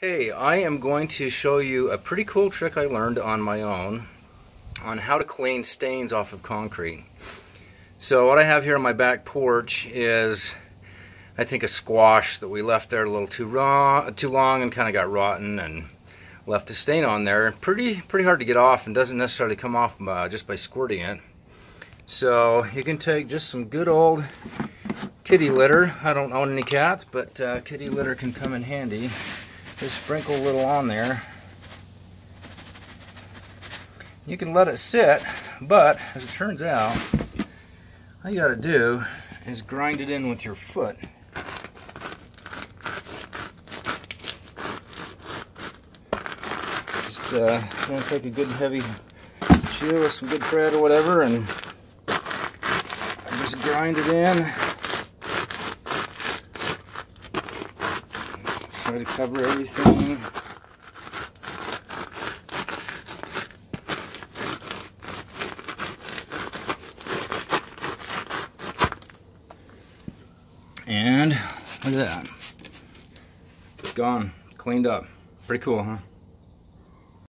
Hey, I am going to show you a pretty cool trick I learned on my own on how to clean stains off of concrete. So what I have here on my back porch is I think a squash that we left there a little too raw, too long and kind of got rotten and left a stain on there. Pretty pretty hard to get off and doesn't necessarily come off uh, just by squirting it. So you can take just some good old kitty litter. I don't own any cats, but uh, kitty litter can come in handy. Just sprinkle a little on there. You can let it sit, but as it turns out, all you gotta do is grind it in with your foot. Just uh, gonna take a good heavy shoe with some good tread or whatever and just grind it in. Try to cover everything. And look at that. It's gone. Cleaned up. Pretty cool, huh?